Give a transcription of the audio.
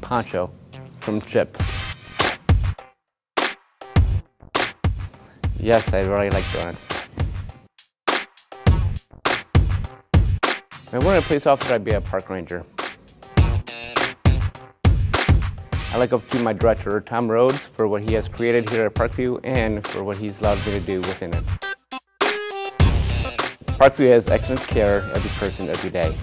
Poncho from Chips. Yes, I really like donuts. If I wanted a police officer, I'd be a park ranger. I look up to my director, Tom Rhodes, for what he has created here at Parkview and for what he's allowed me to do within it. Parkview has excellent care every person every day.